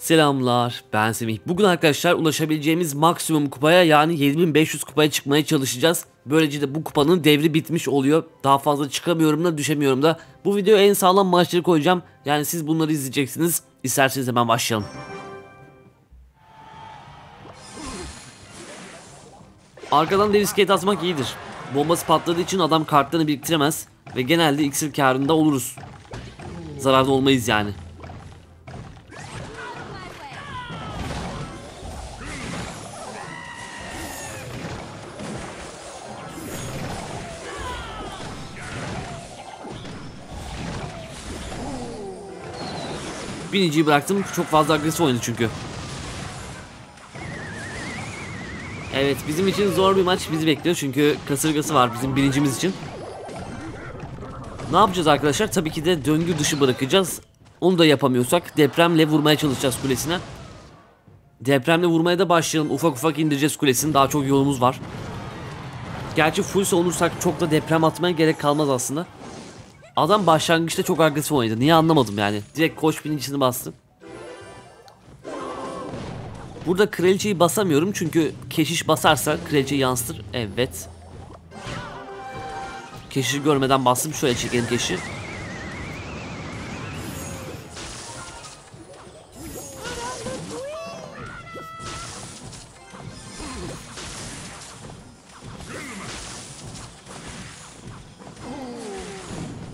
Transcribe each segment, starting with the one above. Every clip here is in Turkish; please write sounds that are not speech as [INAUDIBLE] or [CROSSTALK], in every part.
Selamlar ben Semih. Bugün arkadaşlar ulaşabileceğimiz maksimum kupaya yani 7500 kupaya çıkmaya çalışacağız. Böylece de bu kupanın devri bitmiş oluyor. Daha fazla çıkamıyorum da düşemiyorum da. Bu videoya en sağlam maçları koyacağım. Yani siz bunları izleyeceksiniz. İsterseniz hemen başlayalım. Arkadan dev skate atmak iyidir. Bombası patladığı için adam kartlarını biriktiremez. Ve genelde iksir karında oluruz. Zararda olmayız yani. Biniciyi bıraktım. Çok fazla agresif oynadı çünkü. Evet bizim için zor bir maç bizi bekliyor. Çünkü kasırgası var bizim birincimiz için. Ne yapacağız arkadaşlar? Tabii ki de döngü dışı bırakacağız. Onu da yapamıyorsak depremle vurmaya çalışacağız kulesine. Depremle vurmaya da başlayalım. Ufak ufak indireceğiz kulesini. Daha çok yolumuz var. Gerçi full savunursak çok da deprem atmaya gerek kalmaz aslında. Adam başlangıçta çok agresif oynadı. Niye anlamadım yani. Direkt koç birincisini bastı. Burada kraliçeyi basamıyorum çünkü keşiş basarsa kraliçeyi yansıtır. Evet. Keşişi görmeden bastım. Şöyle çekelim keşişi.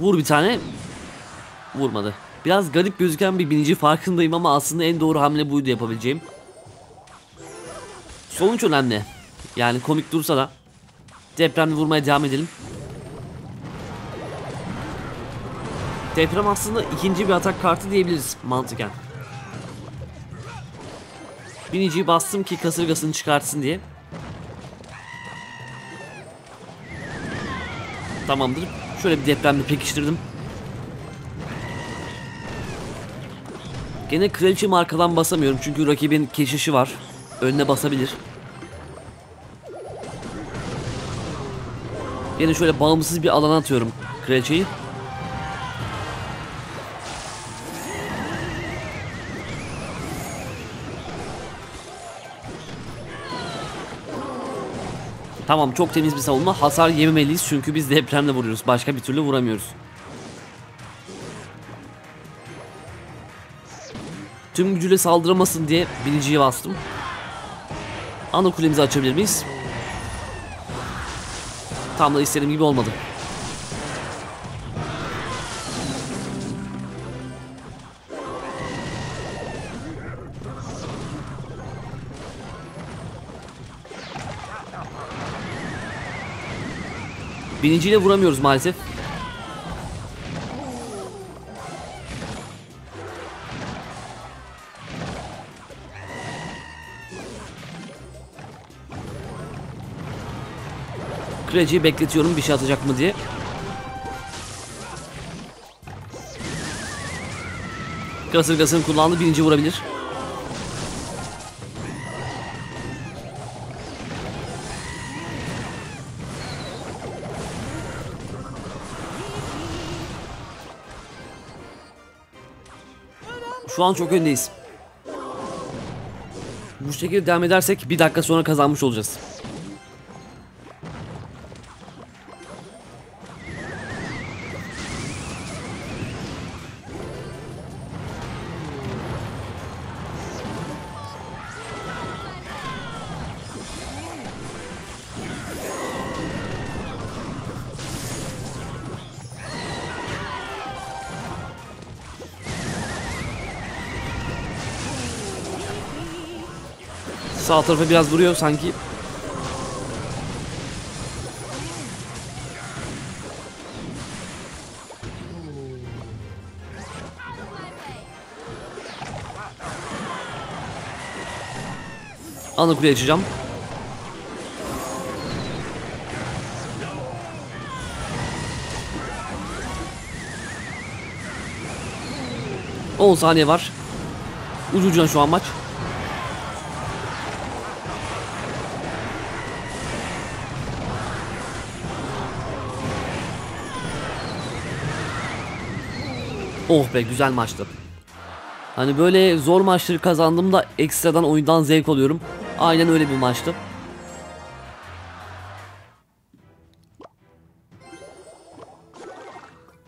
Vur bir tane. Vurmadı. Biraz garip gözüken bir binici farkındayım ama aslında en doğru hamle buydu yapabileceğim. Sonuç önemli. Yani komik dursa da depremle vurmaya devam edelim. Deprem aslında ikinci bir atak kartı diyebiliriz mantıken. Biniciyi bastım ki kasırgasını çıkartsın diye. Tamamdır. Şöyle bir depremle pekiştirdim. Gene kraliçe markadan basamıyorum çünkü rakibin keşişi var. Önüne basabilir. Yine şöyle bağımsız bir alana atıyorum kraliçeyi. Tamam çok temiz bir savunma. Hasar yememeliyiz çünkü biz depremle vuruyoruz. Başka bir türlü vuramıyoruz. Tüm gücüyle saldıramasın diye biniciyi bastım. Ana kulemizi açabilir miyiz? Tam da istediğim gibi olmadı. Biniciyle vuramıyoruz maalesef. Kraliçeyi bekletiyorum bir şey atacak mı diye. Kasırgasını kullandı birinci vurabilir. Şu an çok öndeyiz. Bu şekilde devam edersek bir dakika sonra kazanmış olacağız. Sağ tarafa biraz vuruyor sanki. Ana kuleyi açacağım. On saniye var. Ucu ucuna şu an maç. Oh be güzel maçtı. Hani böyle zor maçları kazandığımda ekstradan oyundan zevk alıyorum. Aynen öyle bir maçtı.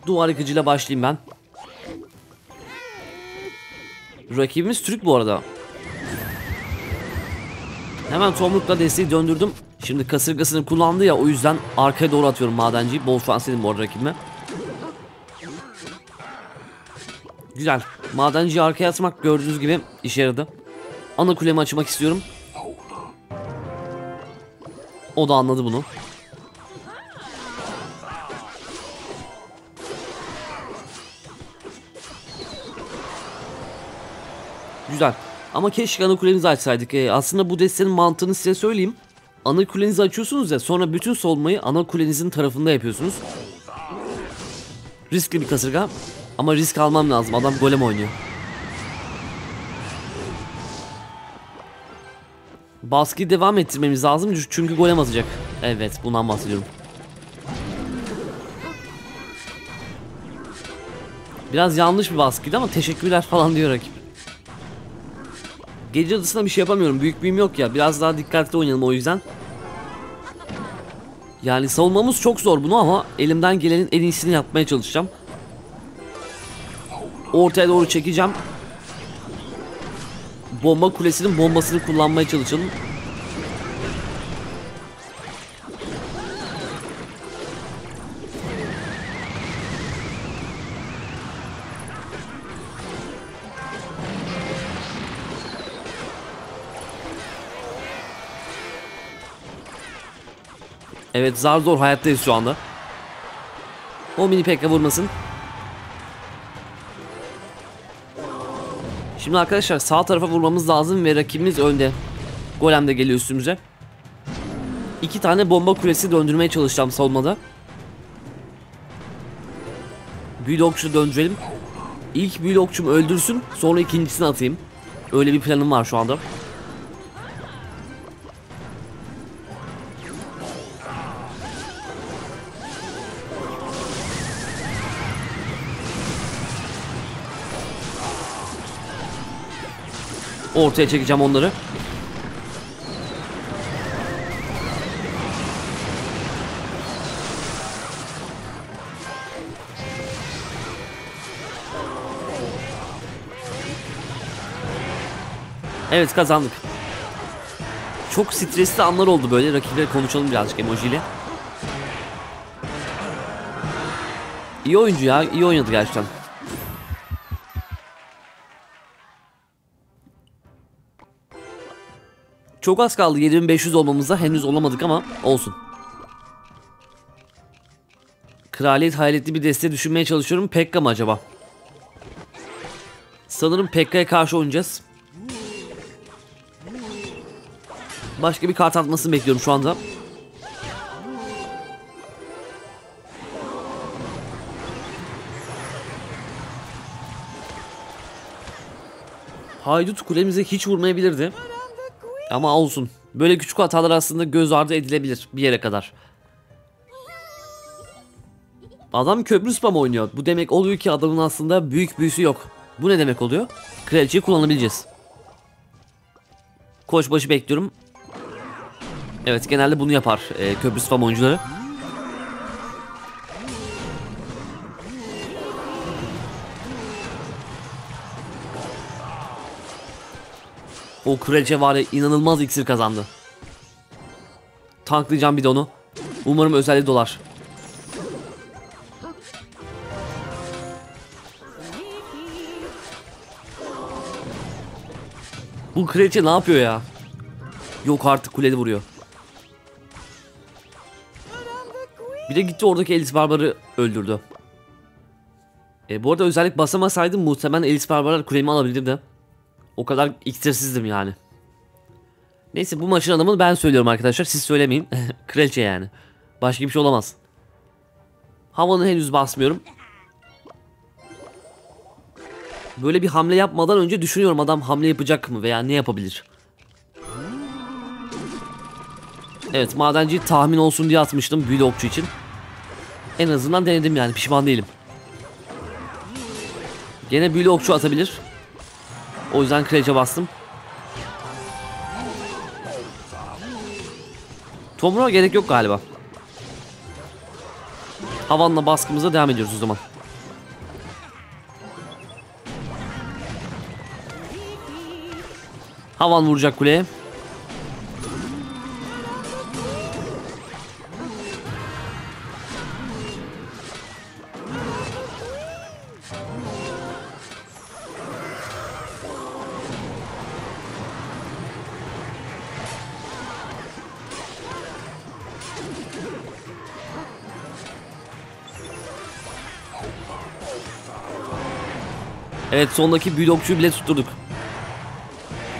Duvar yıkıcıyla başlayayım ben. Rakibimiz Türk bu arada. Hemen tomrukla desteği döndürdüm. Şimdi kasırgasını kullandı ya o yüzden arkaya doğru atıyorum madenciyi. Bol şans dedim bu arada rakibime. Güzel. Madenciyi arkaya atmak gördüğünüz gibi işe yaradı. Ana kulemi açmak istiyorum. O da anladı bunu. Güzel. Ama keşke ana kulenizi açsaydık. Ee, aslında bu destenin mantığını size söyleyeyim. Ana kulenizi açıyorsunuz ya sonra bütün solmayı ana kulenizin tarafında yapıyorsunuz. Riskli bir kasırga. Ama risk almam lazım. Adam golem oynuyor. Baskıyı devam ettirmemiz lazım çünkü golem atacak. Evet bundan bahsediyorum. Biraz yanlış bir baskıydı ama teşekkürler falan diyor rakip. Gece adısına bir şey yapamıyorum. Büyük büyüm yok ya. Biraz daha dikkatli oynayalım o yüzden. Yani savunmamız çok zor bunu ama elimden gelenin en iyisini yapmaya çalışacağım. Ortaya doğru çekeceğim. Bomba kulesinin bombasını kullanmaya çalışalım. Evet zar zor hayattayız şu anda. O mini pekka vurmasın. Şimdi arkadaşlar sağ tarafa vurmamız lazım ve rakibimiz önde. Golem de geliyor üstümüze. İki tane bomba kulesi döndürmeye çalışacağım savunmada. Büyülü okçu döndürelim. İlk büyülü öldürsün sonra ikincisini atayım. Öyle bir planım var şu anda. Ortaya çekeceğim onları. Evet kazandık. Çok stresli anlar oldu böyle. Rakiple konuşalım birazcık emojiyle. İyi oyuncu ya. iyi oynadı gerçekten. Çok az kaldı 7500 olmamıza henüz olamadık ama olsun. Kraliyet hayaletli bir deste düşünmeye çalışıyorum. Pekka mı acaba? Sanırım Pekka'ya karşı oynayacağız. Başka bir kart atmasını bekliyorum şu anda. Haydut kulemize hiç vurmayabilirdi. Ama olsun. Böyle küçük hatalar aslında göz ardı edilebilir bir yere kadar. Adam köprü spam oynuyor. Bu demek oluyor ki adamın aslında büyük büyüsü yok. Bu ne demek oluyor? Kraliçeyi kullanabileceğiz. Koçbaşı bekliyorum. Evet genelde bunu yapar e, köprü spam oyuncuları. O kraliçe var ya inanılmaz iksir kazandı. Tanklayacağım bir de onu. Umarım özelliği dolar. Bu kraliçe ne yapıyor ya? Yok artık kuleli vuruyor. Bir de gitti oradaki Elis Barbar'ı öldürdü. E, bu arada özellik basamasaydım muhtemelen Elis Barbar'lar kulemi alabilirdi. O kadar iksirsizdim yani. Neyse bu maçın adamını ben söylüyorum arkadaşlar. Siz söylemeyin. [LAUGHS] Kraliçe yani. Başka bir şey olamaz. Havanı henüz basmıyorum. Böyle bir hamle yapmadan önce düşünüyorum adam hamle yapacak mı veya ne yapabilir. Evet madenci tahmin olsun diye atmıştım büyülü okçu için. En azından denedim yani pişman değilim. Gene büyülü okçu atabilir. O yüzden kraliçe bastım. Tomruğa gerek yok galiba. Havanla baskımıza devam ediyoruz o zaman. Havan vuracak kuleye. Evet sondaki büyülokçuyu bile tutturduk.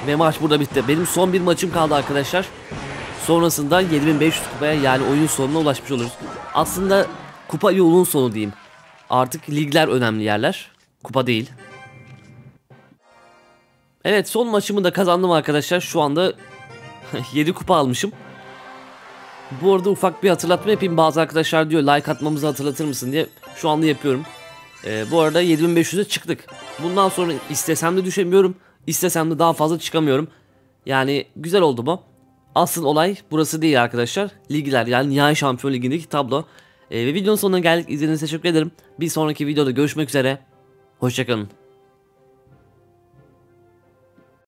Ve maç burada bitti. Benim son bir maçım kaldı arkadaşlar. Sonrasında 7500 kupaya yani oyun sonuna ulaşmış oluruz. Aslında kupa yolun sonu diyeyim. Artık ligler önemli yerler. Kupa değil. Evet son maçımı da kazandım arkadaşlar. Şu anda [LAUGHS] 7 kupa almışım. Bu arada ufak bir hatırlatma yapayım. Bazı arkadaşlar diyor like atmamızı hatırlatır mısın diye. Şu anda yapıyorum. Ee, bu arada 7500'e çıktık. Bundan sonra istesem de düşemiyorum. İstesem de daha fazla çıkamıyorum. Yani güzel oldu bu. Asıl olay burası değil arkadaşlar. Ligler yani Nihai Şampiyon Ligi'ndeki tablo. Ee, ve videonun sonuna geldik. İzlediğiniz için teşekkür ederim. Bir sonraki videoda görüşmek üzere. Hoşçakalın.